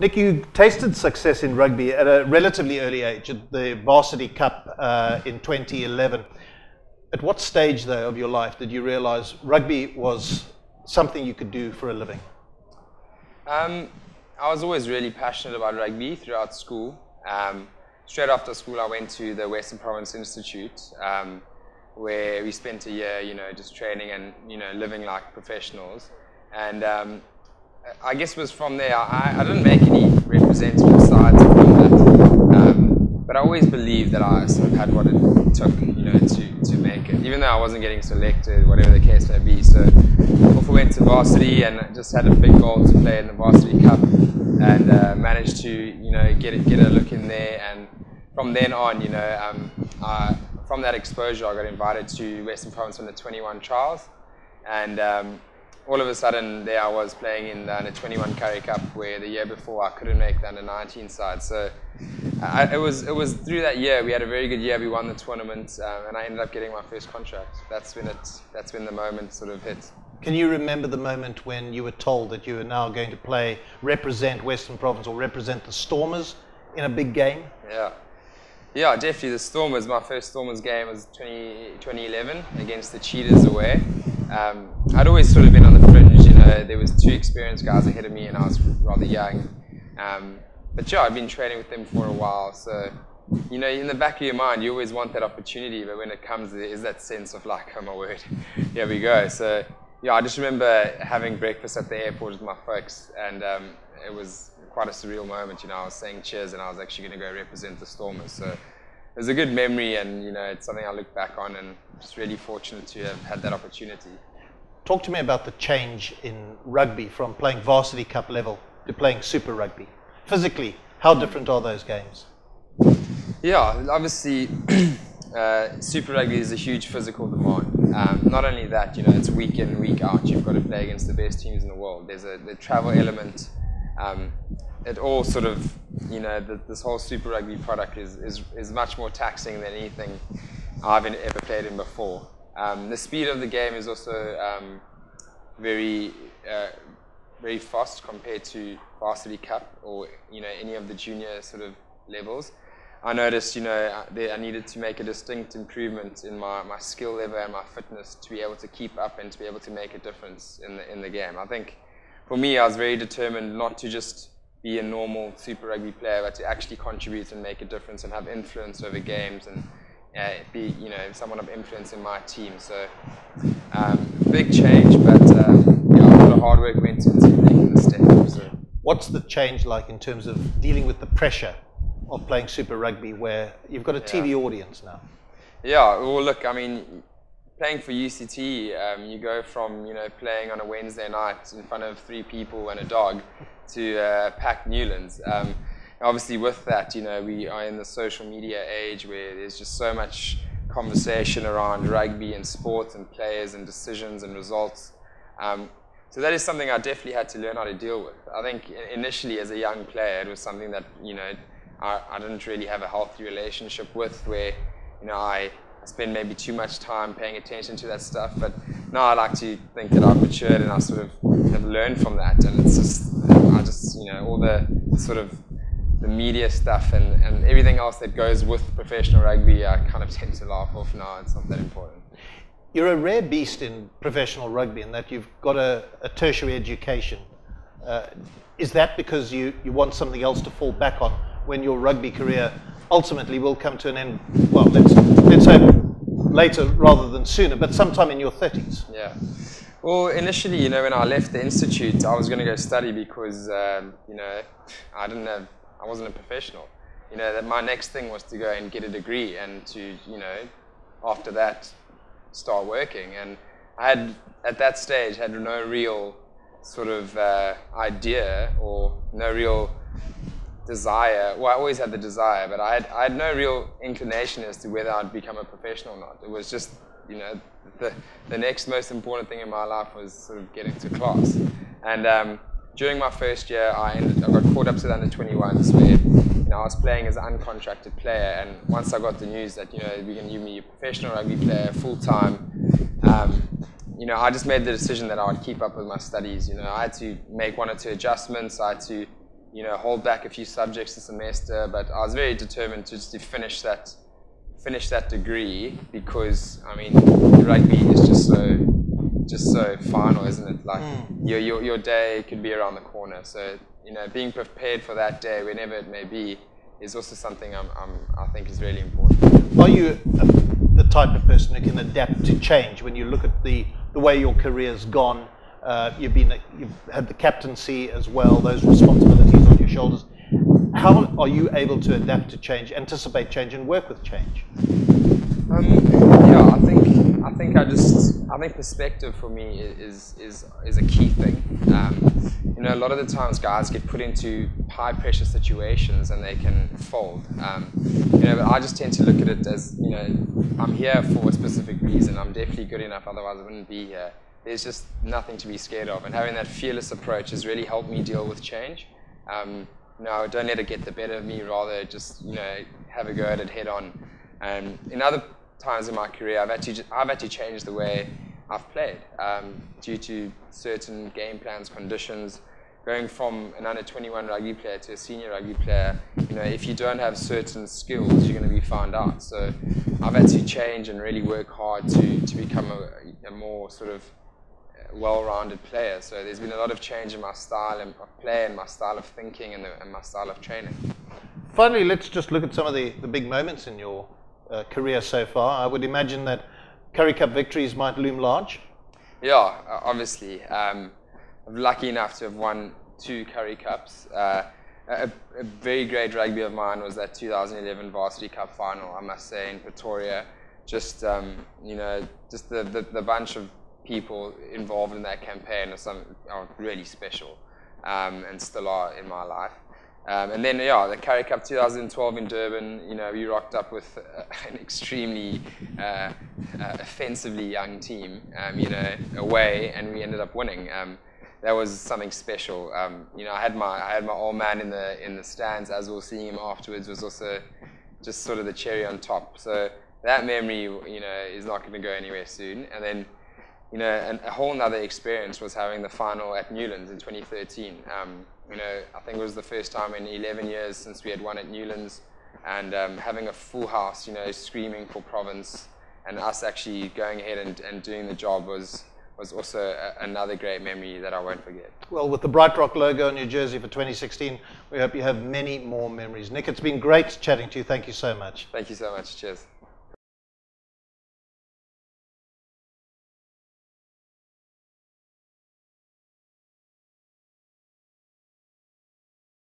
Nic, you tasted success in rugby at a relatively early age, at the Varsity Cup uh, in 2011. At what stage, though, of your life did you realise rugby was something you could do for a living? Um, I was always really passionate about rugby throughout school. Um, straight after school, I went to the Western Province Institute, um, where we spent a year, you know, just training and you know living like professionals. And um, I guess it was from there. I, I didn't make any representative sides from that, um, but I always believed that I sort of had what it took, you know, to, to make it. Even though I wasn't getting selected, whatever the case may be. So, off I went to varsity and just had a big goal to play in the varsity cup, and uh, managed to, you know, get it, get a look in there. And from then on, you know, um, I, from that exposure, I got invited to Western Province on the 21 trials, and um, all of a sudden there I was playing in the under 21 Currie Cup where the year before I couldn't make the under 19 side. So I, it was it was through that year we had a very good year. We won the tournament um, and I ended up getting my first contract. That's when it that's when the moment sort of hit. Can you remember the moment when you were told that you were now going to play, represent Western Province or represent the Stormers in a big game? Yeah. Yeah, definitely. The Stormers, my first Stormers game was 20, 2011 against the Cheetahs away. Um, I'd always sort of been on the there was two experienced guys ahead of me and I was rather young. Um, but yeah, I've been training with them for a while, so, you know, in the back of your mind, you always want that opportunity, but when it comes, there is that sense of like, oh my word, here we go. So, yeah, I just remember having breakfast at the airport with my folks, and um, it was quite a surreal moment, you know, I was saying cheers and I was actually going to go represent the Stormers, so it was a good memory and you know it's something I look back on and just really fortunate to have had that opportunity. Talk to me about the change in rugby from playing varsity cup level to playing super rugby. Physically, how different are those games? Yeah, obviously, uh, Super Rugby is a huge physical demand. Um, not only that, you know, it's week in, week out. You've got to play against the best teams in the world. There's a the travel element. Um, it all sort of, you know, the, this whole Super Rugby product is, is, is much more taxing than anything I've ever played in before. Um, the speed of the game is also um, very, uh, very fast compared to Varsity Cup or, you know, any of the junior sort of levels. I noticed, you know, I needed to make a distinct improvement in my, my skill level and my fitness to be able to keep up and to be able to make a difference in the, in the game. I think for me, I was very determined not to just be a normal Super Rugby player, but to actually contribute and make a difference and have influence over games and uh, be, you know, someone of influence in my team. So um, big change, but yeah, a lot of hard work went into making the step. So. What's the change like in terms of dealing with the pressure of playing Super Rugby, where you've got a TV yeah. audience now? Yeah, well, look, I mean, playing for UCT, um, you go from you know playing on a Wednesday night in front of three people and a dog to uh, packed Newlands. Um, obviously, with that, you know, we are in the social media age where there's just so much conversation around rugby and sports and players and decisions and results. Um, so that is something I definitely had to learn how to deal with. I think initially, as a young player, it was something that you know I, I didn't really have a healthy relationship with, where you know I spend maybe too much time paying attention to that stuff. But now I like to think that I've matured and I sort of have learned from that. And it's just, I just, you know, all the sort of the media stuff and, and everything else that goes with professional rugby, I kind of tend to laugh off now. It's not that important. You're a rare beast in professional rugby in that you've got a, a tertiary education. Uh, is that because you, you want something else to fall back on when your rugby career ultimately will come to an end? Well, let's, let's hope later rather than sooner, but sometime in your 30s. Yeah. Well, initially, you know, when I left the institute, I was going to go study because, um, you know, I didn't have, I wasn't a professional. You know, that my next thing was to go and get a degree and to, you know, after that, start working. And I had, at that stage, had no real sort of uh, idea or no real desire. Well, I always had the desire, but I had, I had no real inclination as to whether I'd become a professional or not. It was just, you know, the, the next most important thing in my life was sort of getting to class. And um, during my first year, I, ended, I got caught up to the under 21s where you know, I was playing as an uncontracted player. And once I got the news that, you know, you're going to give me a professional rugby player full time, um, you know, I just made the decision that I would keep up with my studies. You know, I had to make one or two adjustments. I had to you know, hold back a few subjects a semester, but I was very determined to just to finish that finish that degree because I mean rugby is just so just so final, isn't it? Like mm. your, your your day could be around the corner. So you know, being prepared for that day, whenever it may be, is also something I'm, I'm, i think is really important. Are you the type of person who can adapt to change when you look at the, the way your career's gone? Uh, you've been you've had the captaincy as well; those responsibilities on your shoulders. How are you able to adapt to change, anticipate change, and work with change? Um, yeah, I think I think I just I think perspective for me is is is a key thing. Um, you know, a lot of the times guys get put into high pressure situations and they can fold. Um, you know, but I just tend to look at it as you know, I'm here for a specific reason. I'm definitely good enough, otherwise I wouldn't be here. There's just nothing to be scared of, and having that fearless approach has really helped me deal with change. Um, no, don't let it get the better of me. Rather, just you know, have a go at it head on. And in other times in my career, I've actually, I've had to change the way I've played um, due to certain game plans, conditions. Going from an under 21 rugby player to a senior rugby player, you know, if you don't have certain skills, you're going to be found out. So I've had to change and really work hard to, to become a, a more sort of well-rounded player. So there's been a lot of change in my style of play and my style of thinking and, the, and my style of training. Finally, let's just look at some of the, the big moments in your uh, career so far. I would imagine that Currie Cup victories might loom large. Yeah, obviously. Um, I'm lucky enough to have won two Currie Cups. Uh, a, a, very great rugby of mine was that 2011 Varsity Cup final, I must say, in Pretoria. Just, um, you know, just the, the, the bunch of people involved in that campaign are, some, are really special um, and still are in my life. Um, and then, yeah, the Currie Cup 2012 in Durban, you know, we rocked up with uh, an extremely uh, uh, offensively young team, um, you know, away, and we ended up winning. Um, that was something special. Um, you know, I had my I had my old man in the in the stands as we were seeing him afterwards was also just sort of the cherry on top. So that memory, you know, is not going to go anywhere soon. And then you know, and a whole other experience was having the final at Newlands in 2013. Um, you know, I think it was the first time in 11 years since we had won at Newlands, and um, having a full house, you know, screaming for Province, and us actually going ahead and, and doing the job was was also a, another great memory that I won't forget. Well, with the BrightRock logo on your jersey for 2016, we hope you have many more memories. Nic, it's been great chatting to you. Thank you so much. Thank you so much. Cheers.